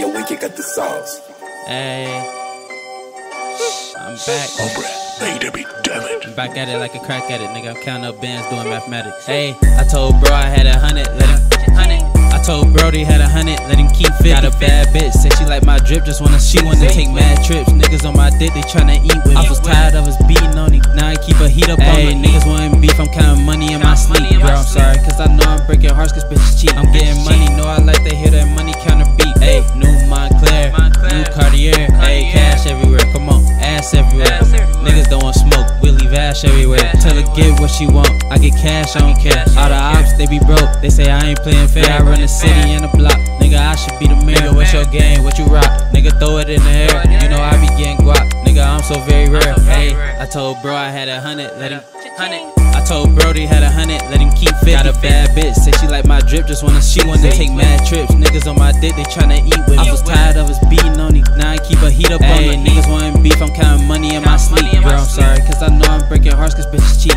Hey, yo, Winky got the sauce. Hey, I'm back. Hombre, lady be damn it. I'm back at it like a crack at it, nigga. I'm counting up bands doing mathematics. Hey, I told bro I had a hundred, let him. I told Brody had a hundred, let him keep fit. Got a bad bitch, said she like my drip, just wanna she wanna take mad trips. Niggas on my dick, they tryna eat with me. I was tired of us beating on him, now I keep a heat up hey, on me. Niggas want beef, I'm counting money in my sleep. Bro, I'm sorry, cause I know I'm breaking hearts, cause bitches cheap. I'm getting money, know I like to hear that money counter smoke, we leave ash everywhere. Tell her get what she want, I get cash, I don't care. All the ops, they be broke, they say I ain't playing fair. I run the city and the block, nigga, I should be the mayor. Nigga, what's your game, what you rock? Nigga, throw it in the air, you know I be getting guap. Nigga, I'm so very rare. Hey, I told bro I had a hundred, let him. I told Brody had a hundred, let him keep fit. Got a bad bitch, say she like my drip, just wanna she wanna take mad trips. Niggas on my dick, they tryna eat with money in my sleep. Bro, I'm sorry, cause I know I'm breaking hearts, cause bitches money